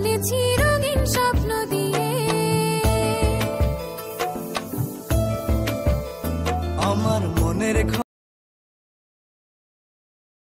বুনেছি রঙিন স্বপ্ন দিয়ে। আমার মনের